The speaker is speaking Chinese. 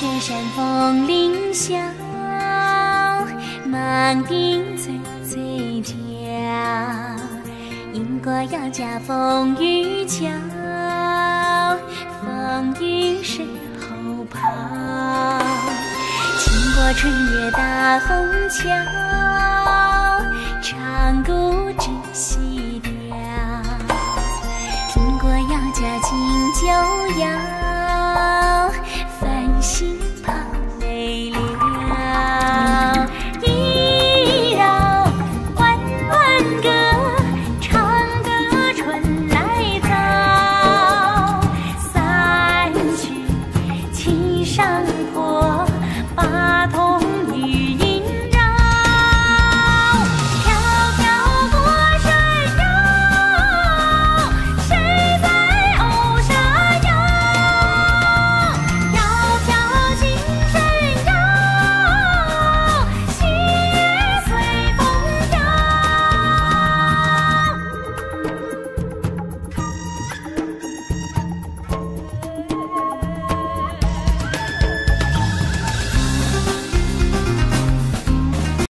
歌山峰铃响，忙顶翠翠桥，迎过要家风雨桥，风雨身后跑。经过春月大红桥，唱过知西调，听过姚家金九幺。